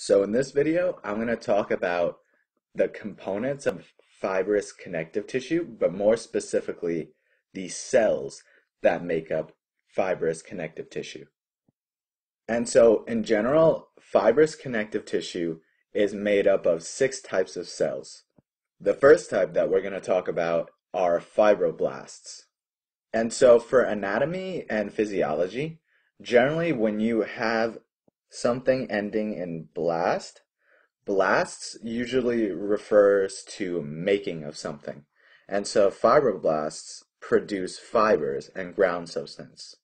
So in this video, I'm going to talk about the components of fibrous connective tissue, but more specifically, the cells that make up fibrous connective tissue. And so in general, fibrous connective tissue is made up of six types of cells. The first type that we're going to talk about are fibroblasts. And so for anatomy and physiology, generally when you have something ending in blast, blasts usually refers to making of something. And so fibroblasts produce fibers and ground substance.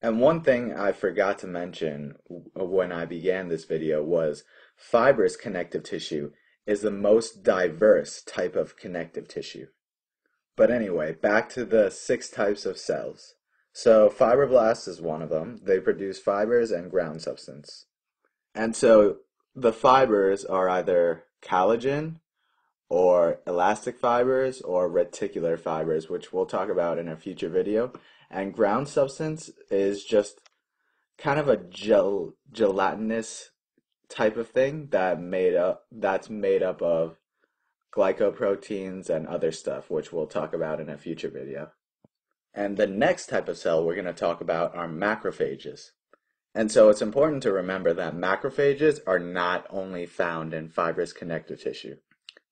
And one thing I forgot to mention when I began this video was fibrous connective tissue is the most diverse type of connective tissue. But anyway, back to the six types of cells. So fibroblasts is one of them. They produce fibers and ground substance. And so the fibers are either collagen or elastic fibers or reticular fibers, which we'll talk about in a future video. And ground substance is just kind of a gel gelatinous type of thing that made up that's made up of glycoproteins and other stuff, which we'll talk about in a future video. And the next type of cell we're going to talk about are macrophages. And so it's important to remember that macrophages are not only found in fibrous connective tissue,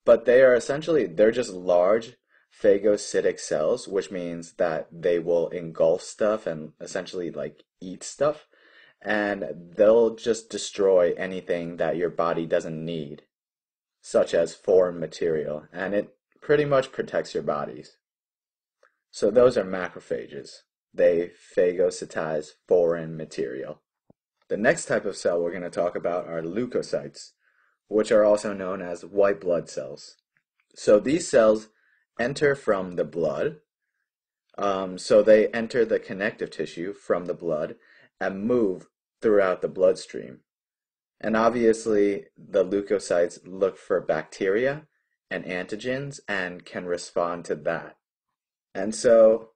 but they are essentially, they're just large phagocytic cells, which means that they will engulf stuff and essentially like eat stuff. And they'll just destroy anything that your body doesn't need, such as foreign material. And it pretty much protects your bodies. So those are macrophages. They phagocytize foreign material. The next type of cell we're going to talk about are leukocytes, which are also known as white blood cells. So these cells enter from the blood. Um, so they enter the connective tissue from the blood and move throughout the bloodstream. And obviously, the leukocytes look for bacteria and antigens and can respond to that. And so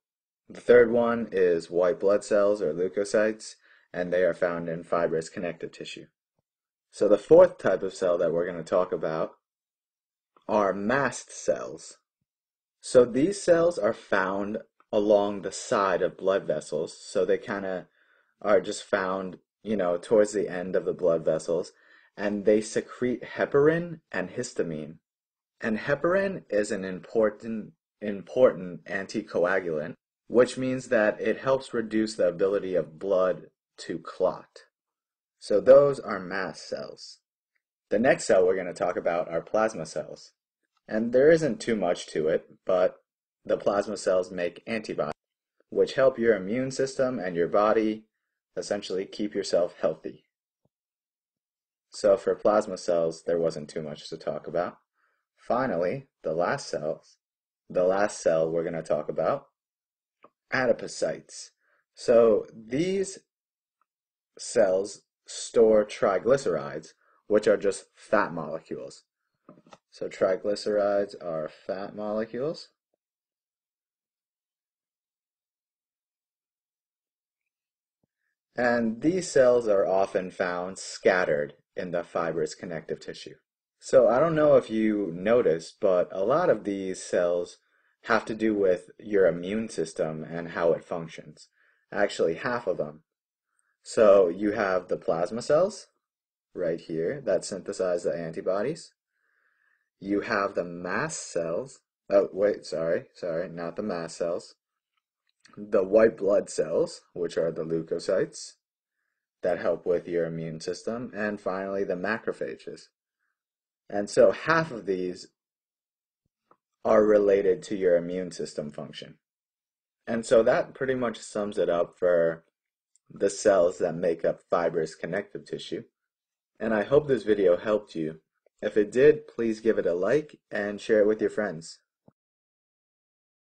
the third one is white blood cells or leukocytes, and they are found in fibrous connective tissue. So the fourth type of cell that we're going to talk about are mast cells. So these cells are found along the side of blood vessels, so they kind of are just found, you know, towards the end of the blood vessels, and they secrete heparin and histamine. And heparin is an important important anticoagulant, which means that it helps reduce the ability of blood to clot. So those are mast cells. The next cell we're going to talk about are plasma cells. And there isn't too much to it, but the plasma cells make antibodies, which help your immune system and your body essentially keep yourself healthy. So for plasma cells, there wasn't too much to talk about. Finally, the last cells, the last cell we're going to talk about, adipocytes. So these cells store triglycerides, which are just fat molecules. So triglycerides are fat molecules. And these cells are often found scattered in the fibrous connective tissue. So I don't know if you noticed, but a lot of these cells have to do with your immune system and how it functions. Actually, half of them. So you have the plasma cells right here that synthesize the antibodies. You have the mast cells. Oh, wait, sorry, sorry, not the mast cells. The white blood cells, which are the leukocytes that help with your immune system. And finally, the macrophages. And so half of these are related to your immune system function. And so that pretty much sums it up for the cells that make up fibrous connective tissue. And I hope this video helped you. If it did, please give it a like and share it with your friends.